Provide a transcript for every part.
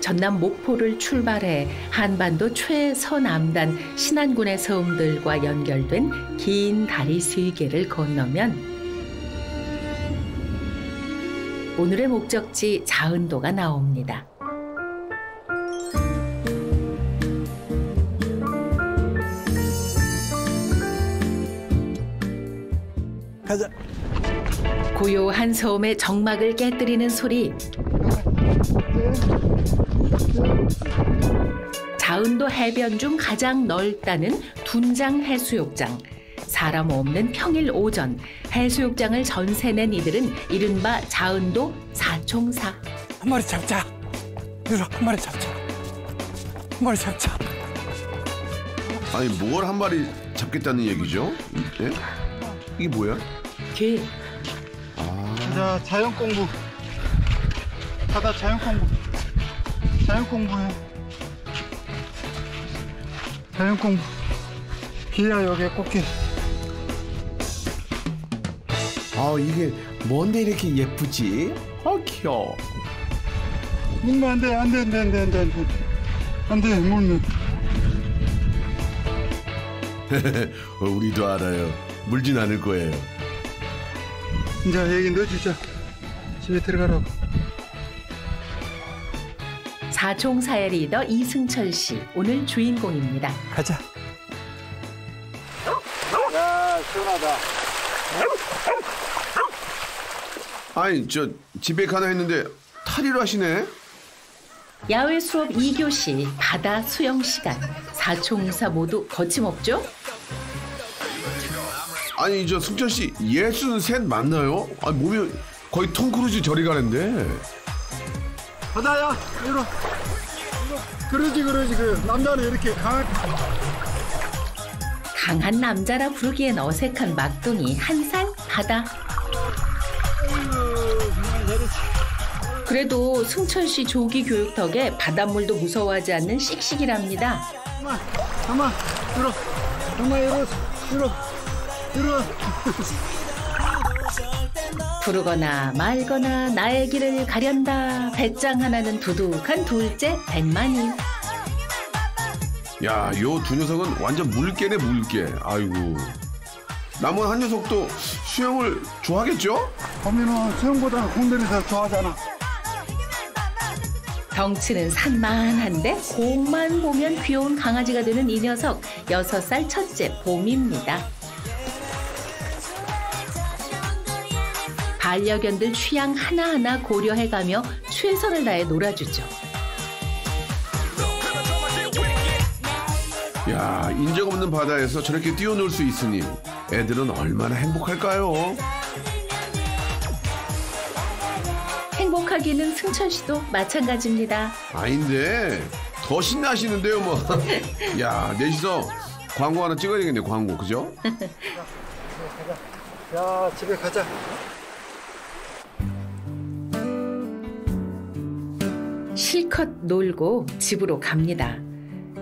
전남 목포를 출발해 한반도 최서남단 신안군의 섬들과 연결된 긴 다리 세 개를 건너면 오늘의 목적지 자은도가 나옵니다. 가자. 고요한 섬의 정막을 깨뜨리는 소리. 자은도 해변 중 가장 넓다는 둔장 해수욕장. 사람 없는 평일 오전 해수욕장을 전세 낸 이들은 이른바 자은도 사총사. 한 마리 잡자. 이리 한 마리 잡자. 한 마리 잡자. 아니 뭘 한 마리 잡겠다는 얘기죠? 예? 이게 뭐야? 개. 자, 자연 공부. 바다 자연 공부. 자연 공부해. 자연 공부. 기야 여기 꽃게. 아 이게 뭔데 이렇게 예쁘지? 아 귀여워. 물면 안 돼, 안 돼, 안 돼, 안 돼, 안 돼, 안 돼. 안 돼, 물면. 어, 우리도 알아요. 물진 않을 거예요. 이제 여기 넣어주자. 집에 들어가라고. 사총사의 리더 이승철 씨 오늘 주인공입니다. 가자. 야, 시원하다. 아니 저 집에 가나 했는데 탈의를 하시네. 야외 수업 2교시 바다 수영 시간 사총사 모두 거침없죠? 아니 저 승철 씨 예순 셋 맞나요? 아 몸이 거의 톰 크루즈 저리 가는데. 바다야, 이리 와. 그러지, 그러지, 그 남자는 이렇게 강하게. 강한 남자라 부르기엔 어색한 막둥이 한 살 바다. 그래도 승철 씨 조기 교육 덕에 바닷물도 무서워하지 않는 씩씩이랍니다. 잠깐만, 잠깐만, 이리 와. 잠깐만, 이리 와. 이리 와. 이리 와. 부르거나 말거나 나의 길을 가련다. 배짱 하나는 두둑한 둘째 백만이. 야, 요 두 녀석은 완전 물개네 물개. 아이고. 남은 한 녀석도 수영을 좋아하겠죠? 범인은 수영보다는 공대를 더 좋아하잖아. 덩치는 산만한데 공만 보면 귀여운 강아지가 되는 이 녀석 여섯 살 첫째 봄입니다. 반려견들 취향 하나하나 고려해가며 최선을 다해 놀아주죠. 야, 인적 없는 바다에서 저렇게 뛰어놀 수 있으니 애들은 얼마나 행복할까요? 행복하기는 승철 씨도 마찬가지입니다. 아닌데 더 신나시는데요, 뭐. 야, 넷이서 광고 하나 찍어야 되겠네, 광고, 그죠? 야, 집에 가자. 실컷 놀고 집으로 갑니다.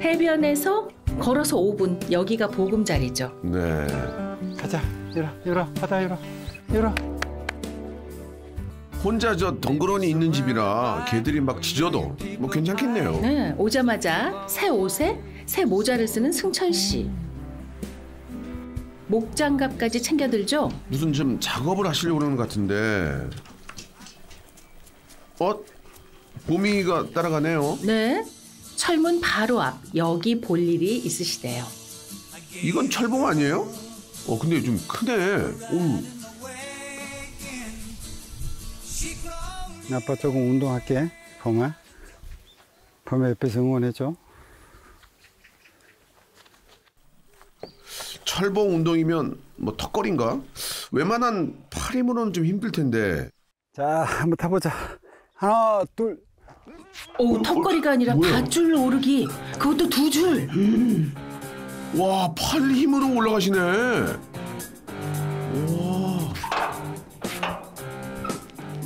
해변에서 걸어서 5분 여기가 보금자리죠. 네. 가자. 이리 와. 바다. 이리 와. 혼자 저 덩그러니 있는 집이라 개들이 막 짖어도 뭐 괜찮겠네요. 네, 오자마자 새 옷에 새 모자를 쓰는 승철 씨. 목장갑까지 챙겨들죠. 무슨 좀 작업을 하시려고 그러는 것 같은데. 어? 봄이가 따라가네요. 네, 철문 바로 앞 여기 볼 일이 있으시대요. 이건 철봉 아니에요? 어, 근데 좀 크네. 오, 아빠 조금 운동할게. 범아. 범아 옆에서 응원해줘. 철봉 운동이면 뭐 턱걸인가? 웬만한 팔 힘으로는 좀 힘들 텐데. 자, 한번 타보자. 하나, 둘. 오, 턱걸이가 아니라 뭐야? 밧줄 오르기. 그것도 두 줄. 와, 팔 힘으로 올라가시네.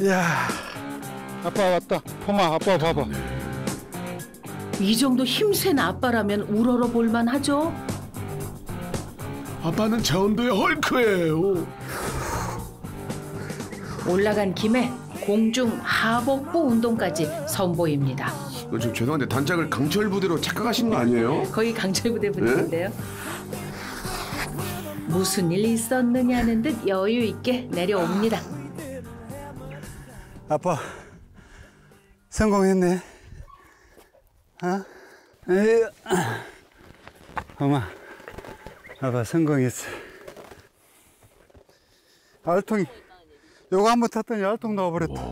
이야. 아빠 왔다. 범아, 아빠 봐봐. 이 정도 힘센 아빠라면 우러러 볼만 하죠. 아빠는 자원도의 헐크예요. 올라간 김에 공중 하복부 운동까지 선보입니다. 좀 죄송한데 단짝을 강철 부대로 착각하신 거 아니에요? 거의 강철 부대 분인데요. 무슨 일 있었느냐는 듯 여유 있게 내려옵니다. 아빠 성공했네. 어? 에이, 엄마, 아빠 성공했어. 알통이 요거 한번 탔더니 알통 나와버렸다.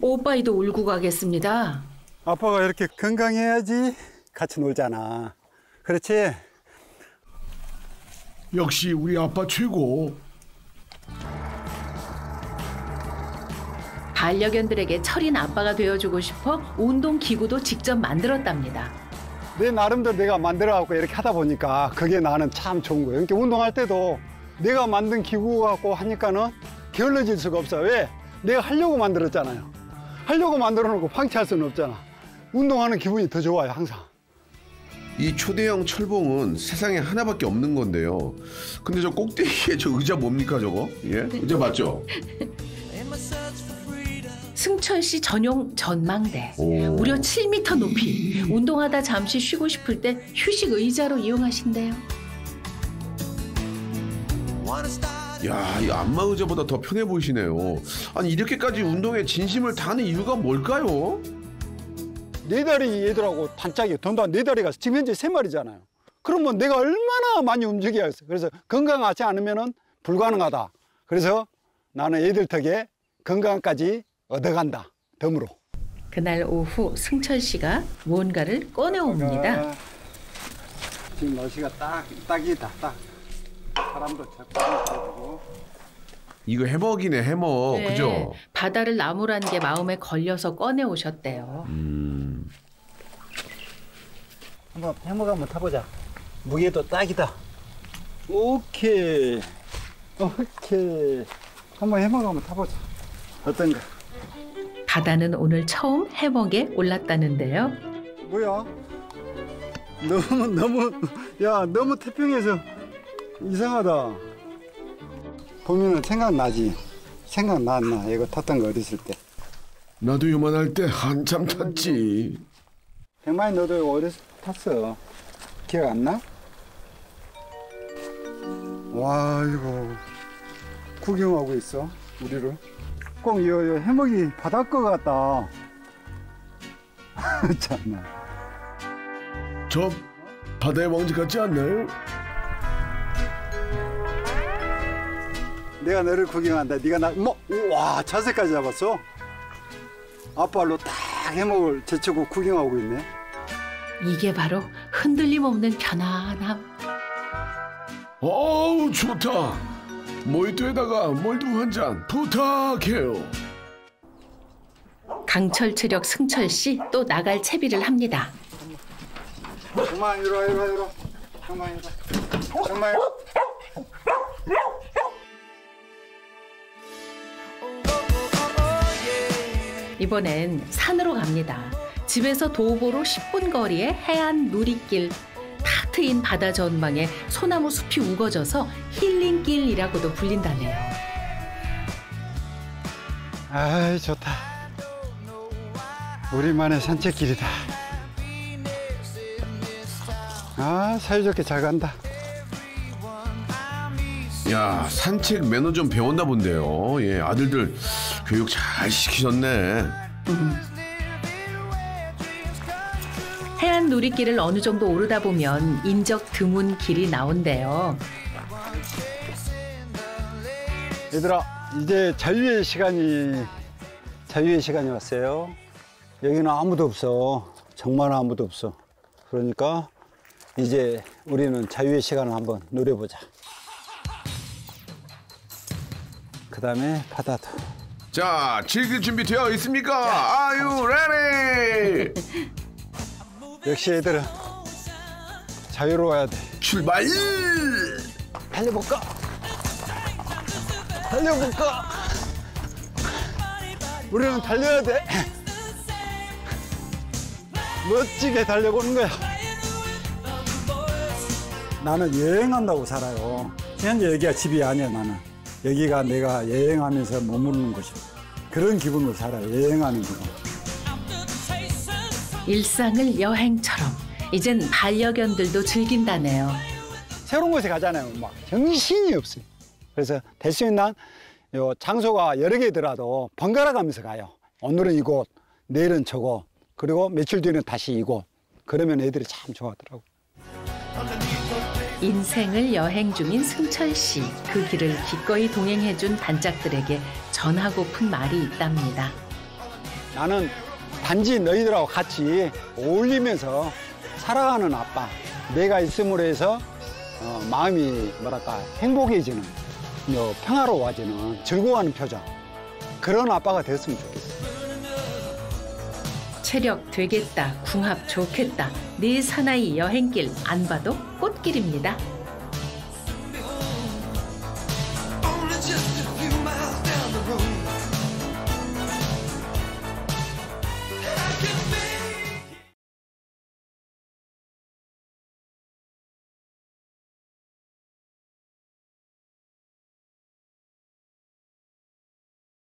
오빠이도 울고 가겠습니다. 아빠가 이렇게 건강해야지 같이 놀잖아. 그렇지? 역시 우리 아빠 최고. 반려견들에게 철인 아빠가 되어주고 싶어 운동 기구도 직접 만들었답니다. 내 나름대로 내가 만들어갖고 이렇게 하다 보니까 그게 나는 참 좋은 거예요. 이렇게 운동할 때도 내가 만든 기구 갖고 하니까는 게을러질 수가 없어. 왜? 내가 하려고 만들었잖아요. 하려고 만들어 놓고 방치할 수는 없잖아. 운동하는 기분이 더 좋아요, 항상. 이 초대형 철봉은 세상에 하나밖에 없는 건데요. 근데 저 꼭대기에 저 의자 뭡니까 저거? 예? 의자 맞죠? 승철 씨 전용 전망대. 오. 무려 7m 높이. 운동하다 잠시 쉬고 싶을 때 휴식 의자로 이용하신대요. 야, 이 안마 의자보다 더 편해 보이시네요. 아니 이렇게까지 운동에 진심을 다하는 이유가 뭘까요? 네 다리 얘들하고 단짝이 돈도 네 다리가 지금 현재 세 마리잖아요. 그러면 내가 얼마나 많이 움직여야겠어. 그래서 건강하지 않으면은 불가능하다. 그래서 나는 얘들 덕에 건강까지 얻어간다. 덤으로. 그날 오후 승철 씨가 무언가를 꺼내옵니다. 아, 지금 날씨가 딱 딱이다. 딱. 바람도 적고 이거 해먹이네 해먹, 네, 그죠? 바다를 나무라는 게 마음에 걸려서 꺼내 오셨대요. 한번 해먹 한번 타보자. 무게도 딱이다. 오케이. 오케이. 한번 해먹 한번 타보자. 어떤가? 바다는 오늘 처음 해먹에 올랐다는데요. 뭐야? 너무 너무 야 너무 태평해서 이상하다. 보면은 생각나지. 생각나 안 나? 이거 탔던 거 어렸을 때. 나도 요만할 때 한참 탔지. 백만이 너도 어렸을 때 탔어. 기억 안 나? 와 이거 구경하고 있어 우리를. 꼭이 해먹이 바닷가 같다. 참나. 저 바다의 왕자 같지 않나요? 내가 너를 구경한다. 네가 나, 뭐, 우와, 자세까지 잡았어. 앞발로 딱 해먹을 제치고 구경하고 있네. 이게 바로 흔들림 없는 편안함. 어우 좋다. 모히또에다가 몰두 한 잔 부탁해요. 강철 체력 승철 씨 또 나갈 채비를 합니다. 그만 이리 와, 이리 와, 이리 와. 그만 이리 와. 그만 이번엔 산으로 갑니다. 집에서 도보로 10분 거리의 해안 누리길. 탁 트인 바다 전망에 소나무 숲이 우거져서 힐링길이라고도 불린다네요. 아이, 좋다. 우리만의 산책길이다. 아, 사이좋게 잘 간다. 야 산책 매너 좀 배웠나 본데요. 예 아들들 교육 잘 시키셨네. 해안 누리길을 어느 정도 오르다 보면 인적 드문 길이 나온대요. 얘들아, 이제 자유의 시간이, 자유의 시간이 왔어요. 여기는 아무도 없어. 정말 아무도 없어. 그러니까 이제 우리는 자유의 시간을 한번 누려보자. 그 다음에 바다도. 자 즐길 준비 되어 있습니까? Are you ready 역시 애들은 자유로워야 돼. 출발. 달려볼까? 달려볼까? 우리는 달려야 돼. 멋지게 달려보는 거야. 나는 여행한다고 살아요. 현재 여기가 집이 아니야, 나는. 여기가 내가 여행하면서 머무르는 곳이야. 그런 기분으로 살아요. 여행하는 기분. 일상을 여행처럼 이젠 반려견들도 즐긴다네요. 새로운 곳에 가잖아요. 막 정신이 없어요. 그래서 될수 있는 요 장소가 여러 개더라도 번갈아 가면서 가요. 오늘은 이곳, 내일은 저곳, 그리고 며칠 뒤에는 다시 이곳. 그러면 애들이 참 좋아하더라고. 인생을 여행 중인 승철 씨. 그 길을 기꺼이 동행해준 단짝들에게 전하고픈 말이 있답니다. 나는 단지 너희들하고 같이 어울리면서 살아가는 아빠. 내가 있음으로 해서 어, 마음이 뭐랄까 행복해지는, 뭐 평화로워지는, 즐거워하는 표정. 그런 아빠가 됐으면 좋겠어. 체력 되겠다, 궁합 좋겠다. 네 사나이 여행길 안 봐도 꽃길입니다.